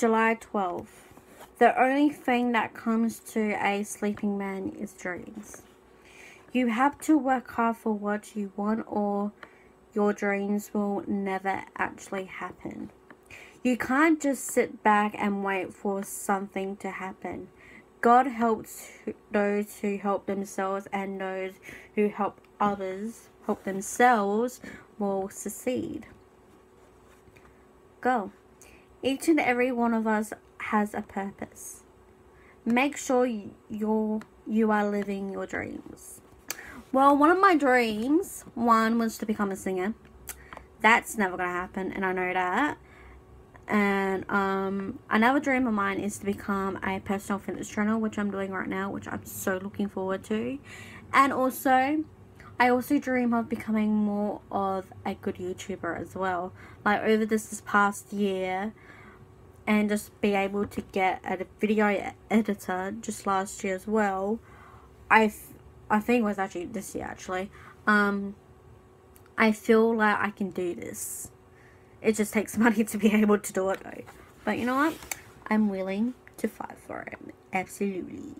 July 12th. The only thing that comes to a sleeping man is dreams. You have to work hard for what you want, or your dreams will never actually happen. You can't just sit back and wait for something to happen. God helps those who help themselves, and those who help others help themselves will succeed. Go. Each and every one of us has a purpose. Make sure you're you are living your dreams. Well, one of my dreams, one was to become a singer. That's never gonna happen, and I know that. And um, another dream of mine is to become a personal fitness trainer, which I'm doing right now, which I'm so looking forward to. And also, I also dream of becoming more of a good YouTuber as well. Like over this, this past year, and just be able to get a video editor just last year as well. I, I think it was actually this year actually. Um, I feel like I can do this. It just takes money to be able to do it though. But you know what? I'm willing to fight for it. Absolutely.